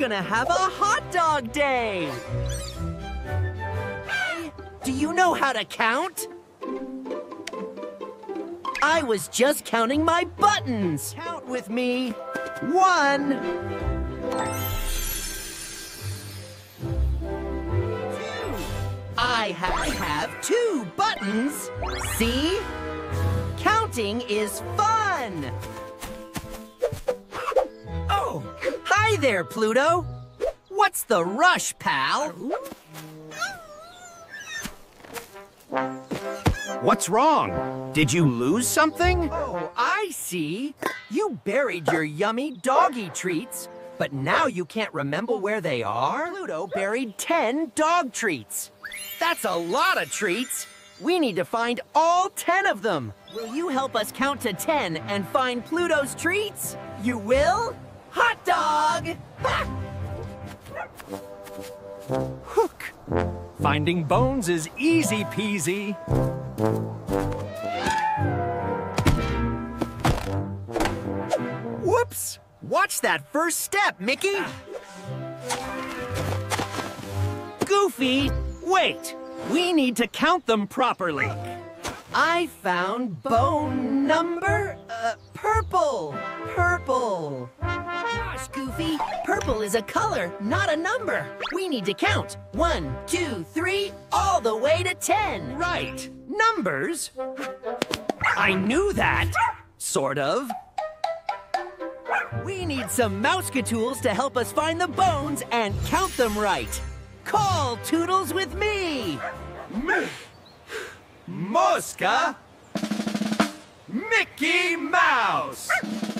gonna have a hot dog day! Do you know how to count? I was just counting my buttons. Count with me. One. Two. I ha have two buttons. See? Counting is fun. Oh, hi there, Pluto. What's the rush, pal? What's wrong? Did you lose something? Oh, I see. You buried your yummy doggy treats, but now you can't remember where they are? Pluto buried 10 dog treats. That's a lot of treats. We need to find all 10 of them. Will you help us count to 10 and find Pluto's treats? You will? Dog! Hook. Finding bones is easy peasy. Whoops! Watch that first step, Mickey! Goofy, wait! We need to count them properly. I found bone number uh, purple. Purple. Gosh, Goofy, purple is a color, not a number. We need to count. One, two, three, all the way to ten. Right. Numbers? I knew that. Sort of. We need some Mouseketools to help us find the bones and count them right. Call Toodles with me! Mooska. Mickey Mouse.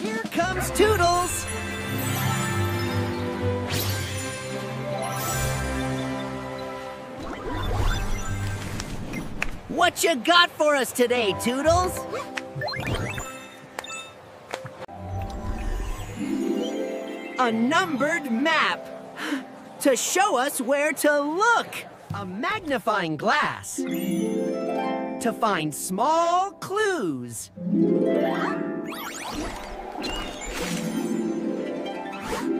Here comes Toodles! What you got for us today, Toodles? A numbered map to show us where to look. A magnifying glass to find small clues.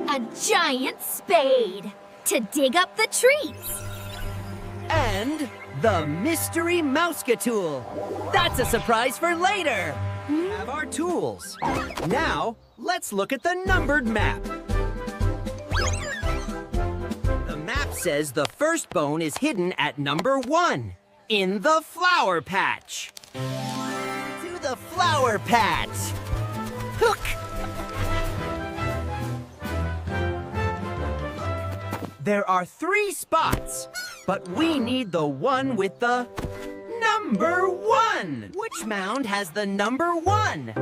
A giant spade to dig up the treats. And the mystery Mouseketool. That's a surprise for later. We have our tools. Now, let's look at the numbered map. The map says the first bone is hidden at number one, in the flower patch. To the flower patch. Hook! There are three spots, but we need the one with the number one. Which mound has the number one?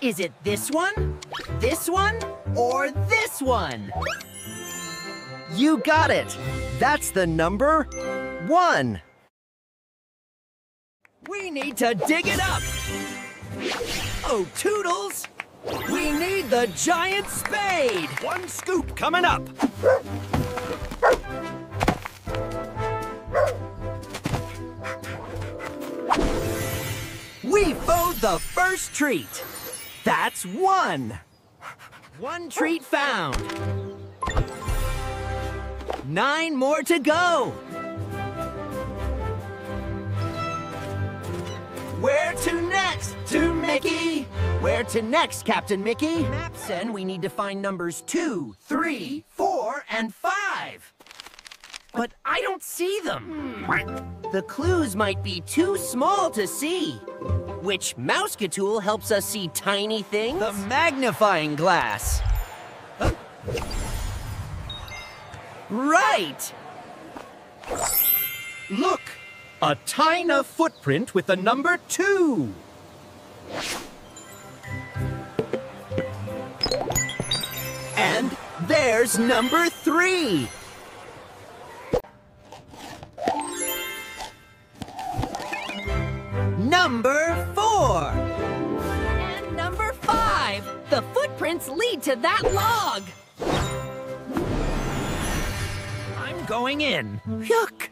Is it this one, this one, or this one? You got it. That's the number one. We need to dig it up. Oh, Toodles! We need the giant spade. One scoop coming up. We the first treat. That's one. One treat found. Nine more to go. Where to next? To Mickey. Where to next, Captain Mickey? Map said we need to find numbers two, three, four, and five. But I don't see them. The clues might be too small to see. Which Mousetool helps us see tiny things? The magnifying glass. Huh? Right! Look, a tiny footprint with the number two. And there's number three. Number four. And number five. The footprints lead to that log. I'm going in. Yuck.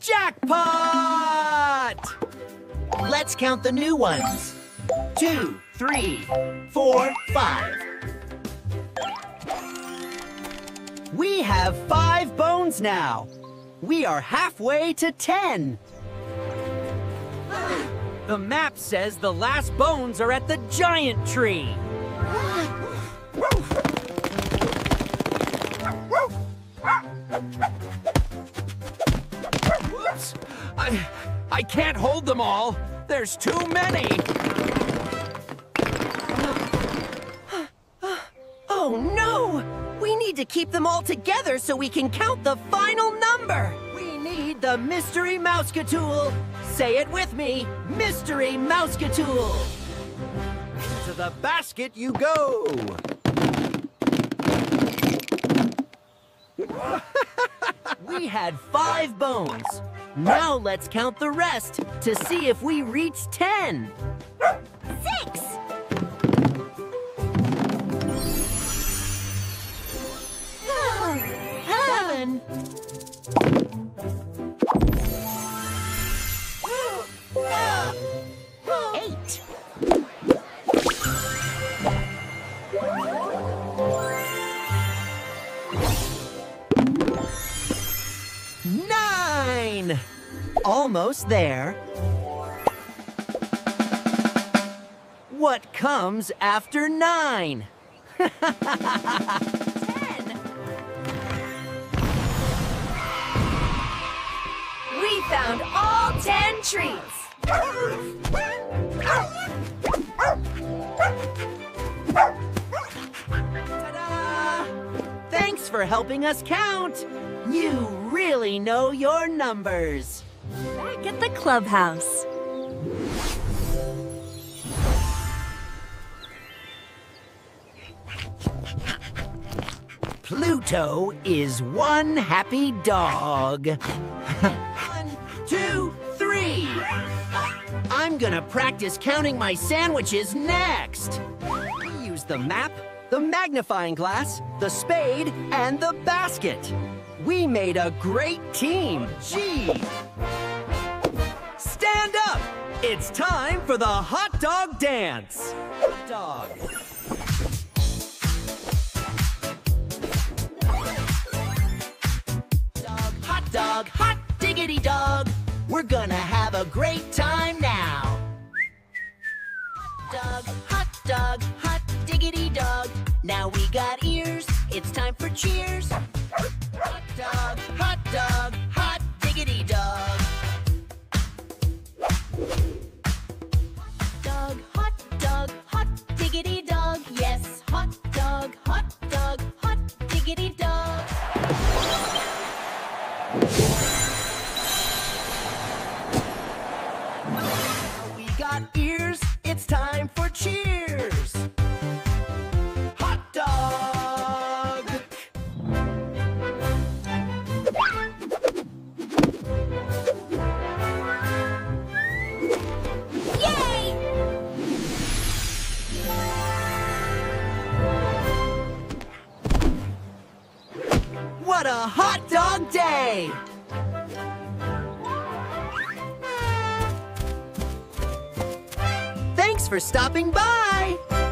Jackpot! Let's count the new ones. Two, three, four, five. We have five bones now. We are halfway to ten. The map says the last bones are at the giant tree. I, I can't hold them all. There's too many. To keep them all together so we can count the final number! We need the Mystery Mouseketool! Say it with me! Mystery Mouseketool! To the basket you go. We had five bones. Now let's count the rest to see if we reach ten. Almost there. What comes after nine? Ten! We found all ten treats! Thanks for helping us count. You really know your numbers. Back at the clubhouse. Pluto is one happy dog. one, two, three. I'm gonna practice counting my sandwiches next. We use the map, the magnifying glass, the spade, and the basket. We made a great team. Gee. It's time for the hot dog dance. Hot dog. dog, hot dog, hot diggity dog. We're gonna have a great time now. Hot dog, hot dog, hot diggity dog. Now we got ears, it's time for cheers. We ears, it's time for cheers. Hot dog. Yay! What a hot dog day! For stopping by!